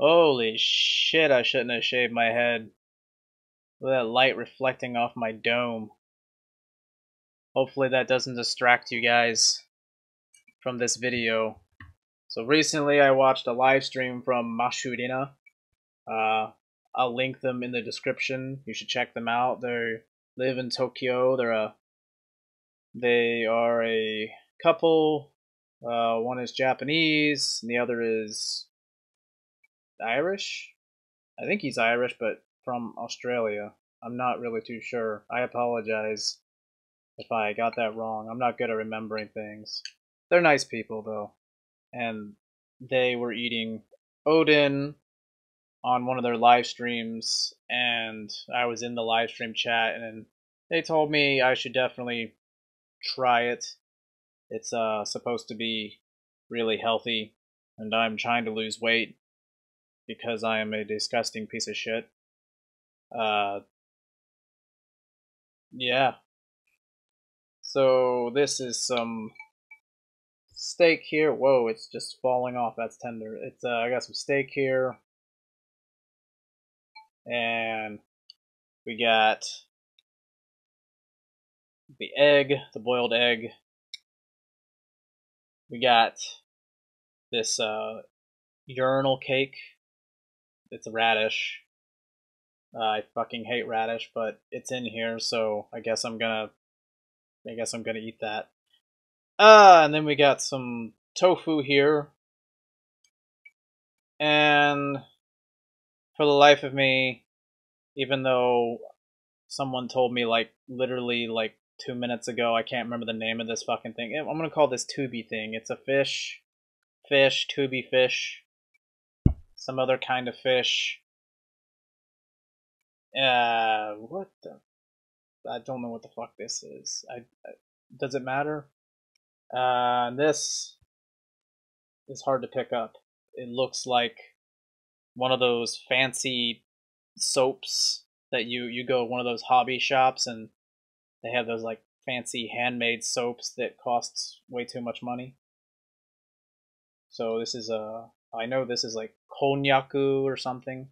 Holy shit, I shouldn't have shaved my head. With that light reflecting off my dome. Hopefully that doesn't distract you guys from this video. So recently I watched a live stream from Mashurina. Uh, I'll link them in the description. You should check them out. They live in Tokyo. They're a they are a couple. Uh, one is Japanese, and the other is Irish. I think he's Irish, but from Australia. I'm not really too sure. I apologize if I got that wrong. I'm not good at remembering things. They're nice people, though. And they were eating Oden on one of their live streams, and I was in the live stream chat, and they told me I should definitely try it. It's uh, supposed to be really healthy, and I'm trying to lose weight because I am a disgusting piece of shit. Uh, yeah. So this is some steak here. Whoa, it's just falling off. That's tender. It's uh, I got some steak here, and we got the egg, the boiled egg. We got this uh, urinal cake. It's radish. Uh, I fucking hate radish, but it's in here, so I guess I'm gonna. I guess I'm gonna eat that. Ah, uh, and then we got some tofu here. And for the life of me, even though someone told me like literally like two minutes ago. I can't remember the name of this fucking thing. I'm gonna call this Tubi thing. It's a fish, fish, Tubi fish, some other kind of fish. Uh, what the? I don't know what the fuck this is. I, I does it matter? Uh, this is hard to pick up. It looks like one of those fancy soaps that you you go one of those hobby shops and they have those like fancy handmade soaps that costs way too much money. So this is a I know this is like konnyaku or something.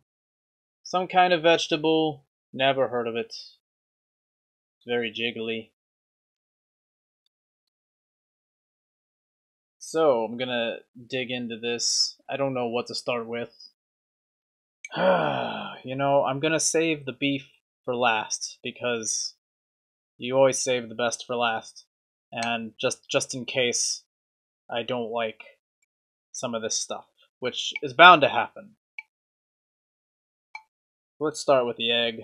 Some kind of vegetable. Never heard of it. It's very jiggly. So I'm gonna dig into this. I don't know what to start with. you know, I'm gonna save the beef for last because you always save the best for last. And just just in case I don't like some of this stuff, which is bound to happen. Let's start with the egg.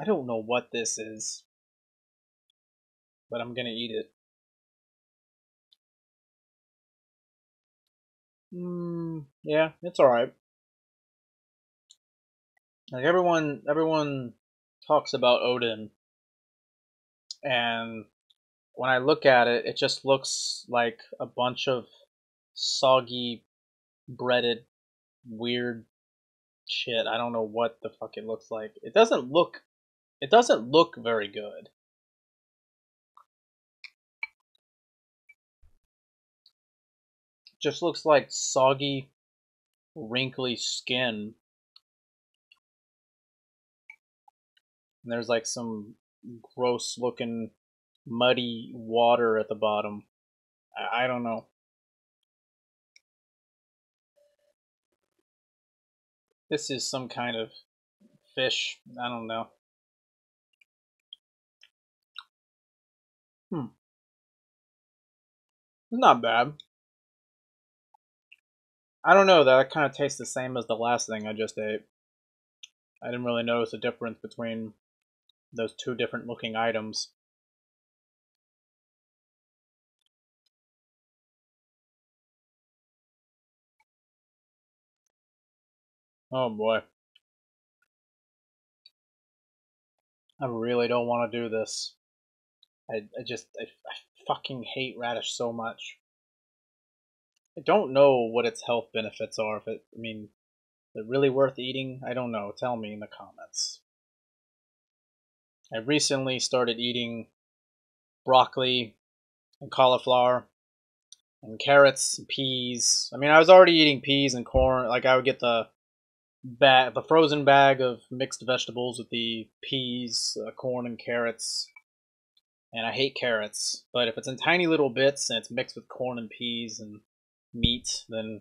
I don't know what this is, but I'm gonna eat it. Hmm, yeah, it's alright like everyone everyone talks about Oden and when I look at it it just looks like a bunch of soggy breaded weird shit. I don't know what the fuck it looks like. It doesn't look it doesn't look very good. Just looks like soggy wrinkly skin And there's like some gross looking muddy water at the bottom. I, I don't know. This is some kind of fish. I don't know. Hmm. Not bad. I don't know, that kind of tastes the same as the last thing I just ate. I didn't really notice a difference between those two different looking items. Oh boy. I really don't want to do this. I, I just, I, I fucking hate radish so much. I don't know what its health benefits are. If it, I mean, is it really worth eating? I don't know. Tell me in the comments. I recently started eating broccoli and cauliflower. and carrots and peas. I mean, I was already eating peas and corn. Like I would get the bag, the frozen bag of mixed vegetables with the peas, uh, corn, and carrots. And I hate carrots, but if it's in tiny little bits and it's mixed with corn and peas and meat, then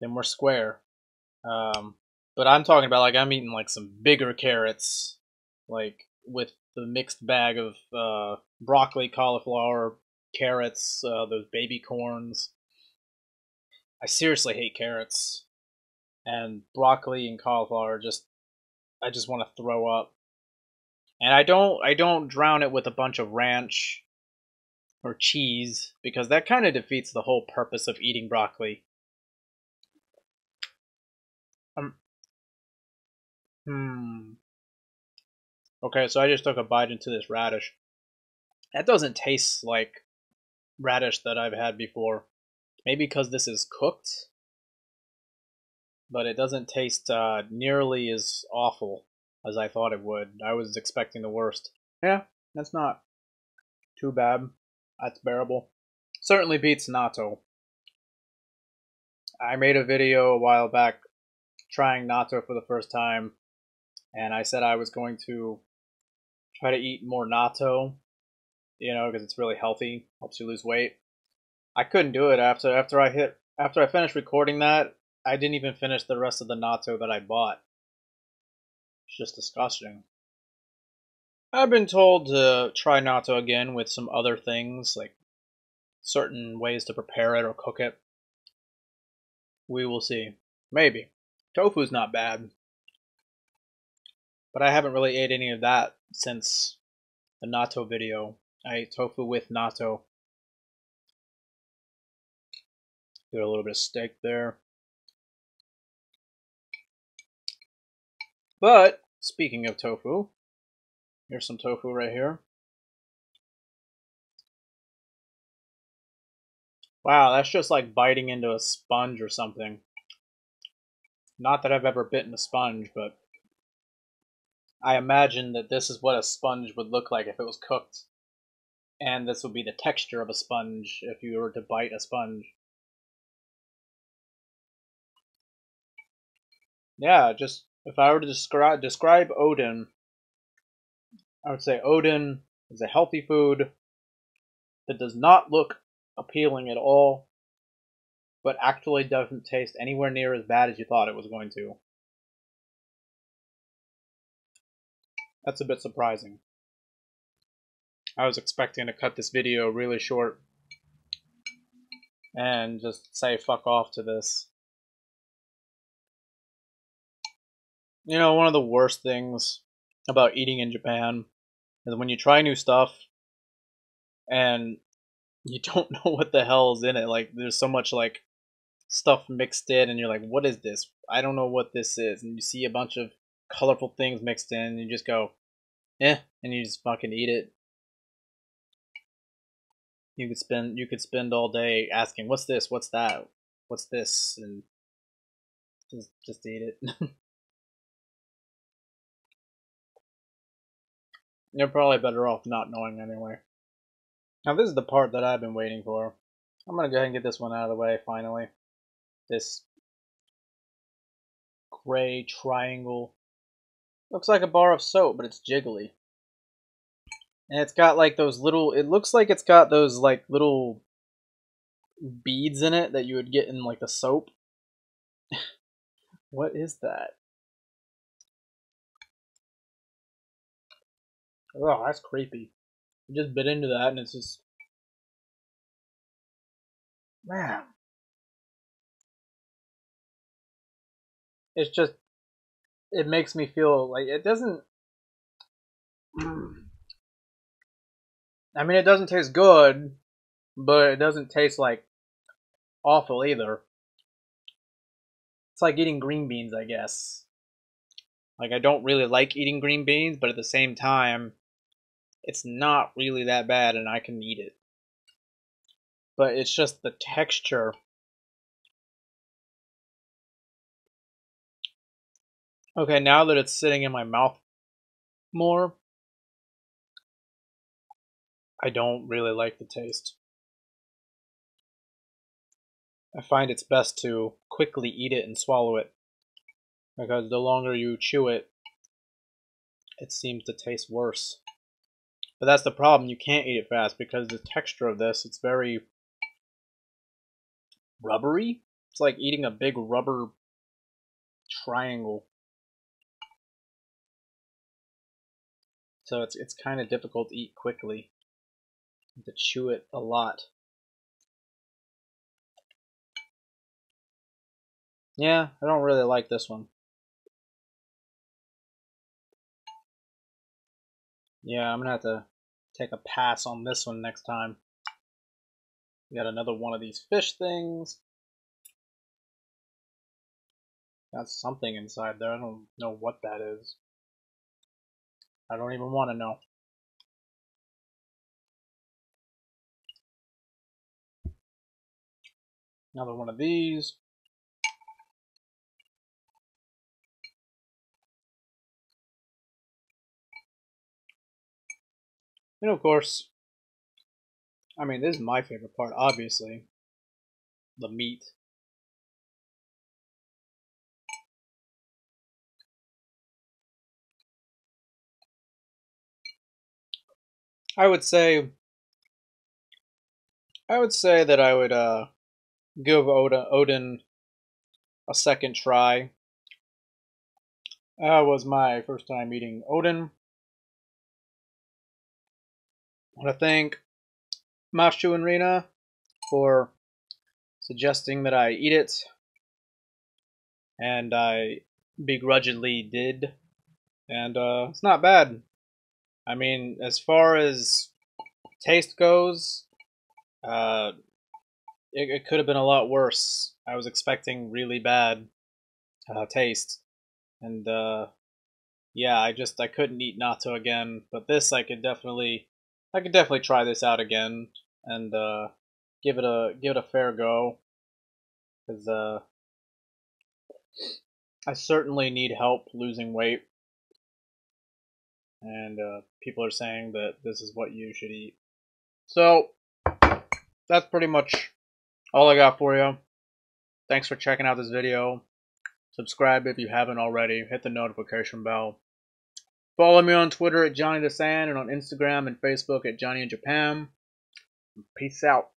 then we're square. Um, but I'm talking about like I'm eating like some bigger carrots, like with the mixed bag of uh, broccoli, cauliflower, carrots, uh, those baby corns. I seriously hate carrots, and broccoli and cauliflower. Just I just want to throw up, and I don't I don't drown it with a bunch of ranch or cheese because that kind of defeats the whole purpose of eating broccoli. Um. Hmm. Okay, so I just took a bite into this radish. That doesn't taste like radish that I've had before. Maybe because this is cooked, but it doesn't taste uh, nearly as awful as I thought it would. I was expecting the worst. Yeah, that's not too bad. That's bearable. Certainly beats natto. I made a video a while back trying natto for the first time, and I said I was going to try to eat more natto, you know, because it's really healthy, helps you lose weight. I couldn't do it after after I hit after I finished recording that. I didn't even finish the rest of the natto that I bought. It's just disgusting. I've been told to try natto again with some other things, like certain ways to prepare it or cook it. We will see. Maybe. Tofu's not bad. But I haven't really ate any of that since the natto video. I ate tofu with natto. Get a little bit of steak there. But, speaking of tofu, here's some tofu right here. Wow, that's just like biting into a sponge or something. Not that I've ever bitten a sponge, but I imagine that this is what a sponge would look like if it was cooked. And this would be the texture of a sponge if you were to bite a sponge. Yeah, just if I were to describe describe Oden, I would say Oden is a healthy food that does not look appealing at all, but actually doesn't taste anywhere near as bad as you thought it was going to. That's a bit surprising. I was expecting to cut this video really short and just say fuck off to this. You know, one of the worst things about eating in Japan is when you try new stuff and you don't know what the hell is in it. Like, there's so much, like, stuff mixed in, and you're like, what is this? I don't know what this is. And you see a bunch of colorful things mixed in, and you just go, eh, and you just fucking eat it. You could spend you could spend all day asking, what's this? What's that? What's this? And just just eat it. You're probably better off not knowing anyway. Now this is the part that I've been waiting for. I'm gonna go ahead and get this one out of the way finally. This gray triangle Looks like a bar of soap, but it's jiggly. And it's got like those little, it looks like it's got those like little beads in it that you would get in like the soap. what is that? Oh, that's creepy. You just bit into that and it's just. Man. It's just it makes me feel like it doesn't. I mean, it doesn't taste good, but it doesn't taste like awful either. It's like eating green beans, I guess. Like, I don't really like eating green beans, but at the same time, it's not really that bad and I can eat it. But it's just the texture Okay, now that it's sitting in my mouth more, I don't really like the taste. I find it's best to quickly eat it and swallow it because the longer you chew it, it seems to taste worse. But that's the problem, you can't eat it fast because the texture of this, it's very rubbery. It's like eating a big rubber triangle. So it's it's kind of difficult to eat quickly. To chew it a lot. Yeah, I don't really like this one. Yeah, I'm gonna have to take a pass on this one next time. We got another one of these fish things. Got something inside there. I don't know what that is. I don't even want to know. Another one of these. And of course, I mean, this is my favorite part, obviously. The meat. I would say I would say that I would uh, give Oda, Oden a second try. That was my first time eating Oden. I want to thank Mashu and Rina for suggesting that I eat it, and I begrudgingly did, and uh, it's not bad. I mean, as far as taste goes, uh, it, it could have been a lot worse. I was expecting really bad uh, taste, and uh, yeah, I just I couldn't eat natto again. But this I could definitely I could definitely try this out again and uh, give it a give it a fair go because uh, I certainly need help losing weight, and uh, people are saying that this is what you should eat. So that's pretty much all I got for you. Thanks for checking out this video. Subscribe if you haven't already. Hit the notification bell. Follow me on Twitter at Johnny the Saiyan and on Instagram and Facebook at Johnny in Japan. Peace out.